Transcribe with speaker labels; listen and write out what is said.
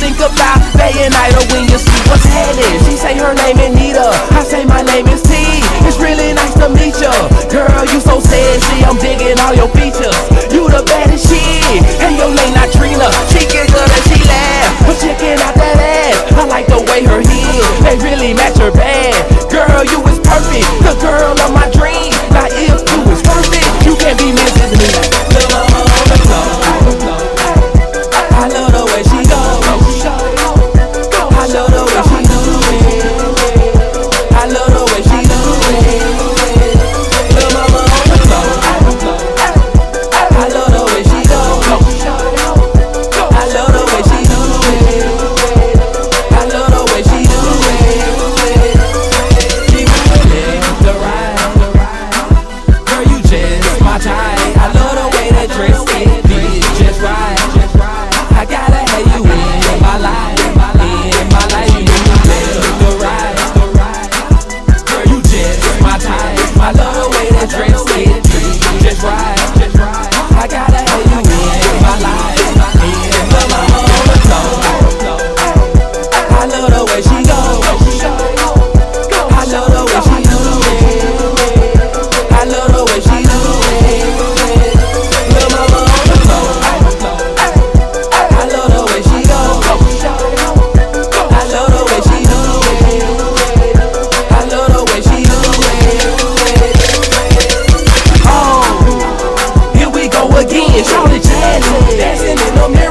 Speaker 1: think about day and night or when you see what's happening. She say her name Anita, I say my name is T. It's really nice to meet ya, girl. You so sassy, I'm digging all your. Shorty dancing in the mirror.